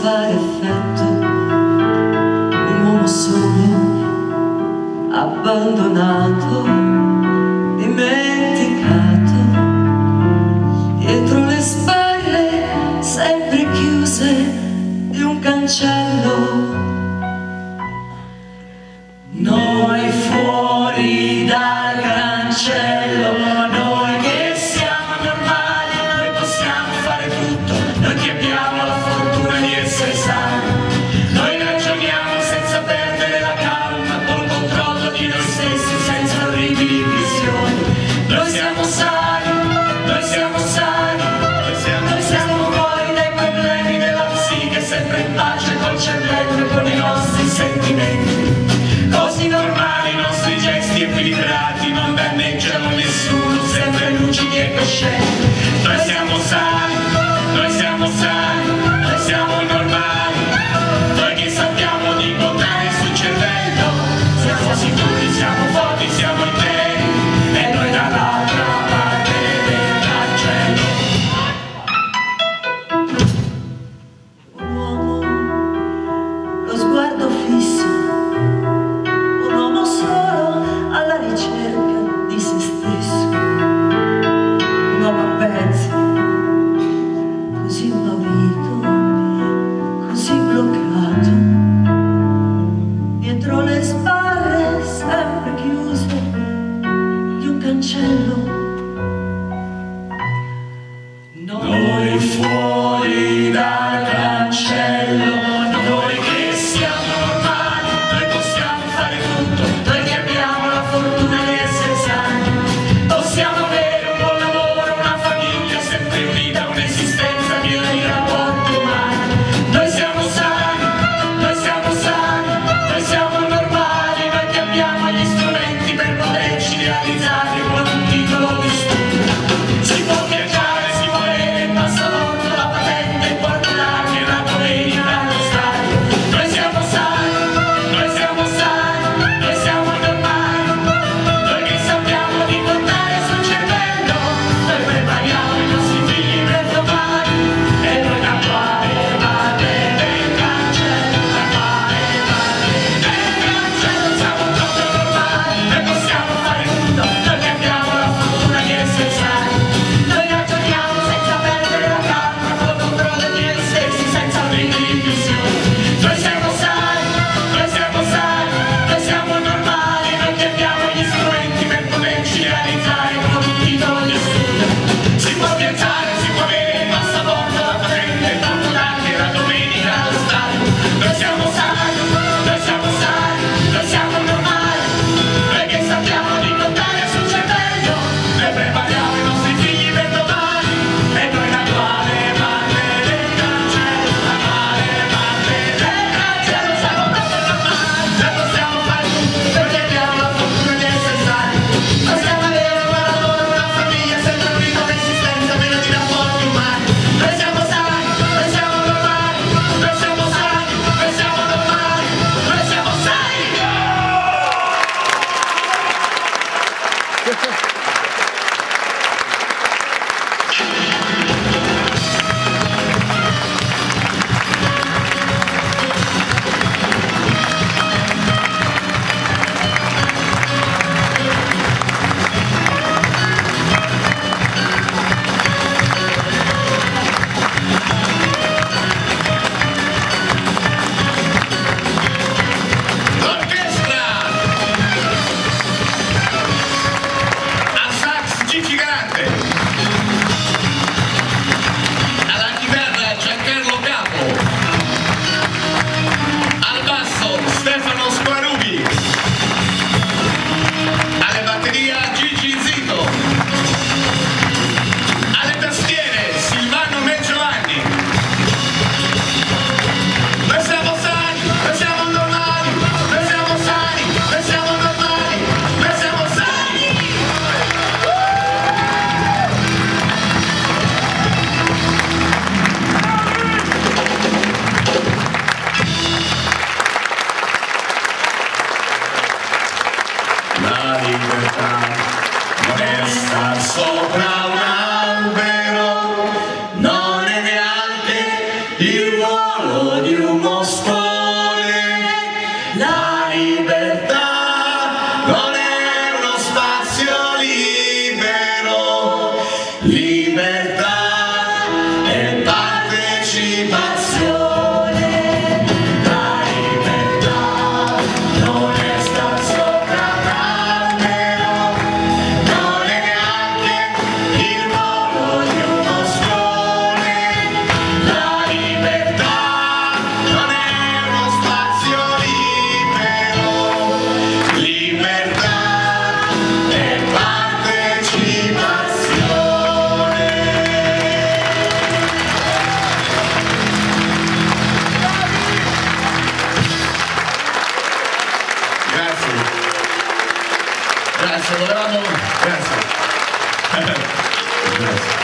fare effetto. Un uomo solo abbandonato di me. Noi siamo sani, noi siamo sani, noi siamo fuori dai problemi della psiche, sempre in pace col cervello e con i nostri sentimenti. Così normali i nostri gesti equilibrati, non danneggiano nessuno, sempre lucidi e coscienti. Noi siamo sani, noi siamo sani, noi siamo normali. Voler star sopra un albero non è neanche il volo di un mosco Se Gracias.